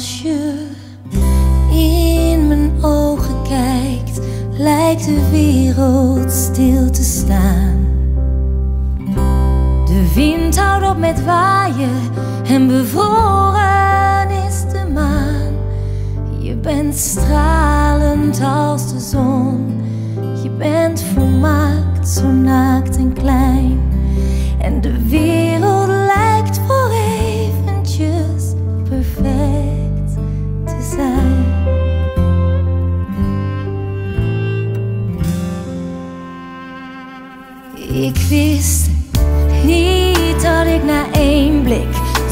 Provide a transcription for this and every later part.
Als je in mijn ogen kijkt, lijkt de wereld stil te staan. De wind houdt op met waaien en bevroren is de maan. Je bent stralend als de zon, je bent volmaakt, zo naakt en klein. En de wereld Ik wist niet dat ik na één blik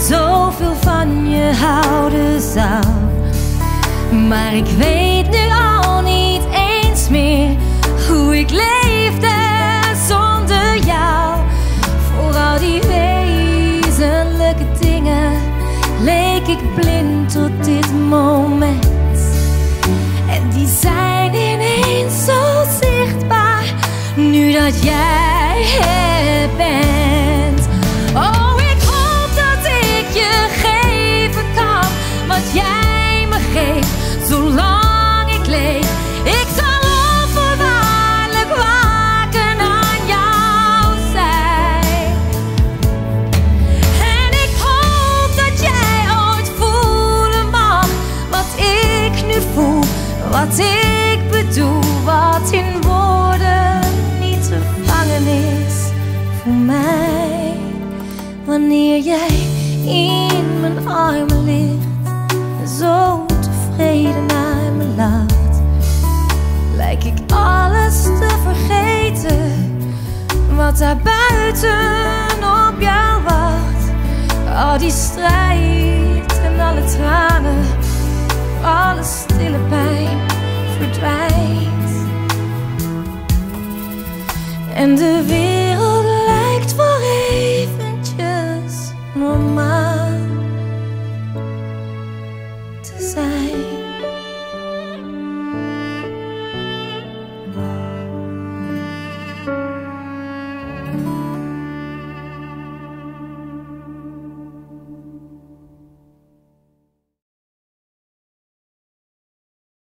zoveel van je houden zou. Maar ik weet nu al niet eens meer hoe ik leefde zonder jou. Voor al die wezenlijke dingen leek ik blind tot dit moment. En die zijn ineens zo zichtbaar nu dat jij Oh, ik hoop dat ik je geven kan wat jij me geeft, zolang ik mij. Wanneer jij in mijn armen ligt en zo tevreden naar me lacht, lijk ik alles te vergeten wat daar buiten op jou wacht. Al die strijd en alle tranen, alle stille pijn verdwijnt. En de wereld